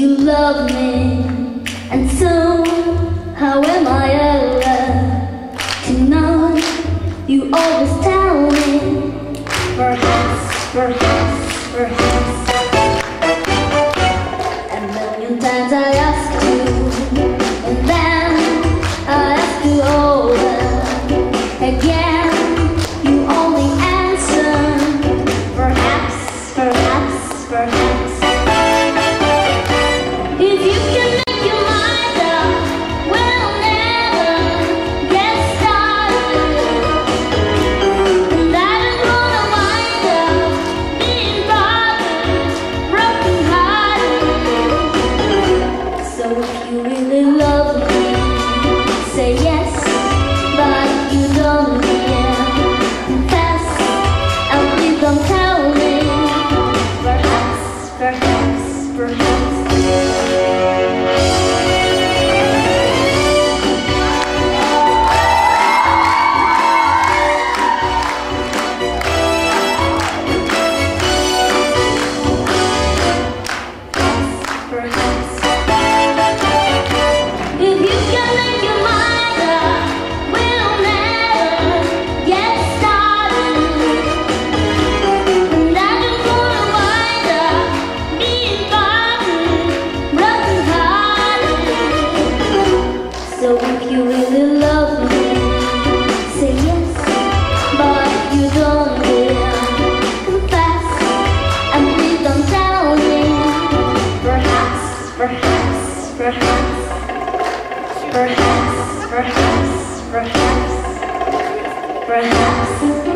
you love me, and so how am I ever to know you always tell me? Perhaps, perhaps, perhaps. A million times I ask you, and then I ask you over again. You only answer, perhaps, perhaps, perhaps. Say yes, but you don't. Perhaps, perhaps, perhaps. Perhaps if you really love me, say yes, but you don't dare confess, and please don't tell me. Perhaps, perhaps, perhaps. Perhaps, perhaps, perhaps, perhaps.